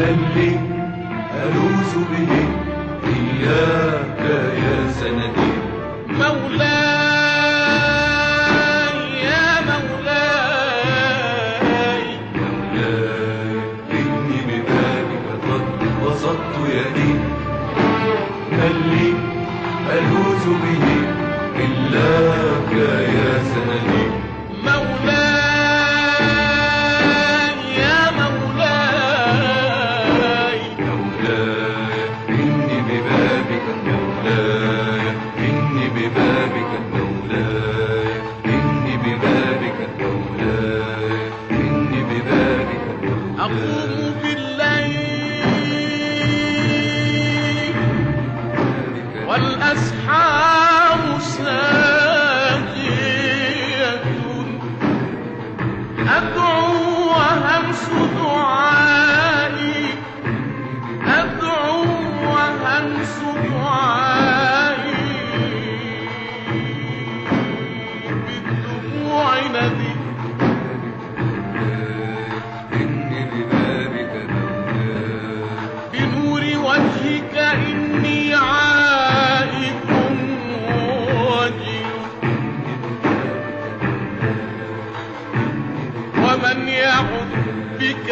بل ألوذ به إياك يا سندي. مولاي يا مولاي. مولاي إني ببابك قد بسطت يدي. بل ألوذ به إلاك يا سندي. 叔 叔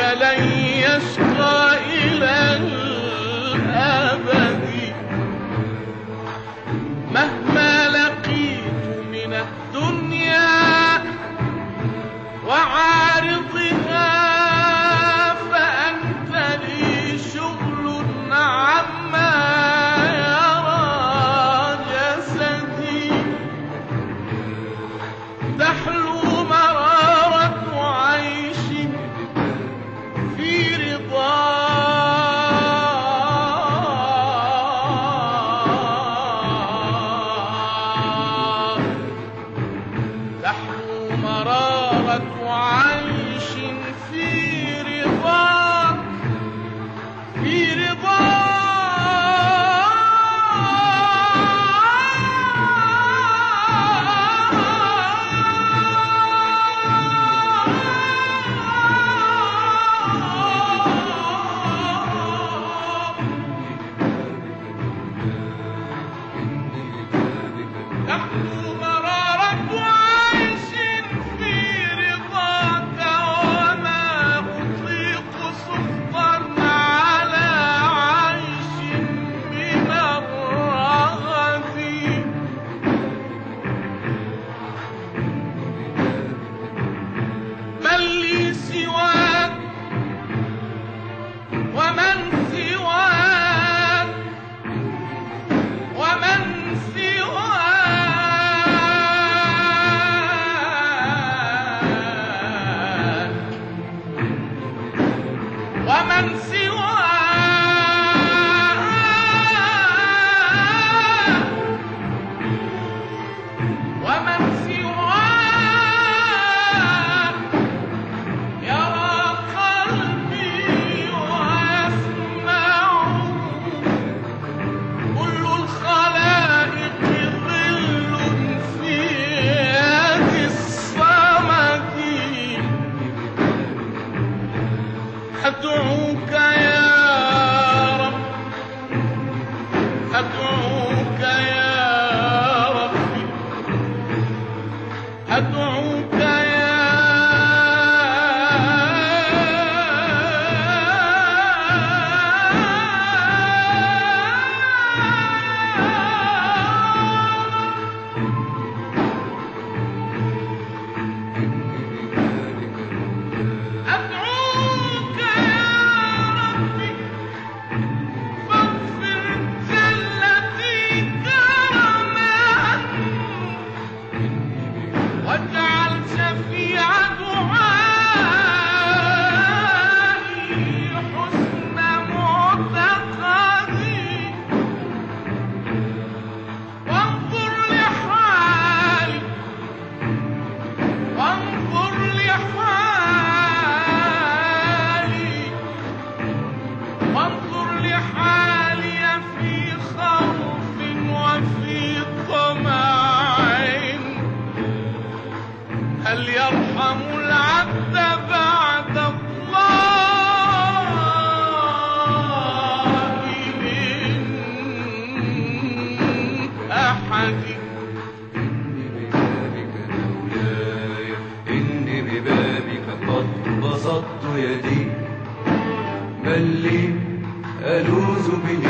لن يشقى مرارة عيش فيه أدعوك يا هل يرحم العبد بعد الله من أحد؟ إني ببابك مولاي إني ببابك قد بسطت يدي. بل لي ألوذ به